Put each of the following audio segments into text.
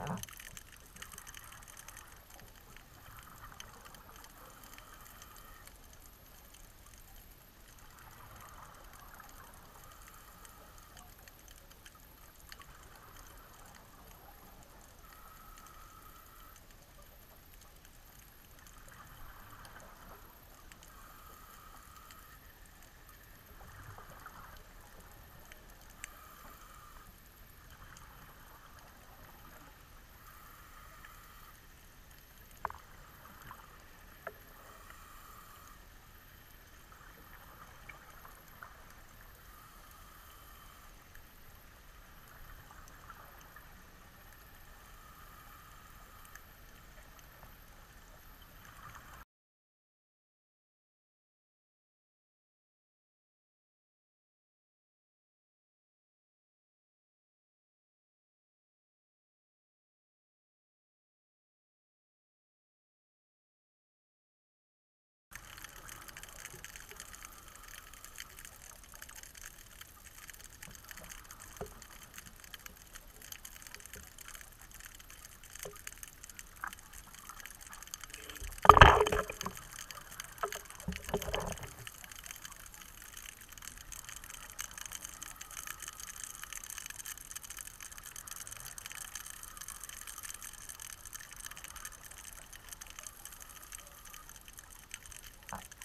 알아?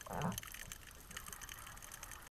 Ah.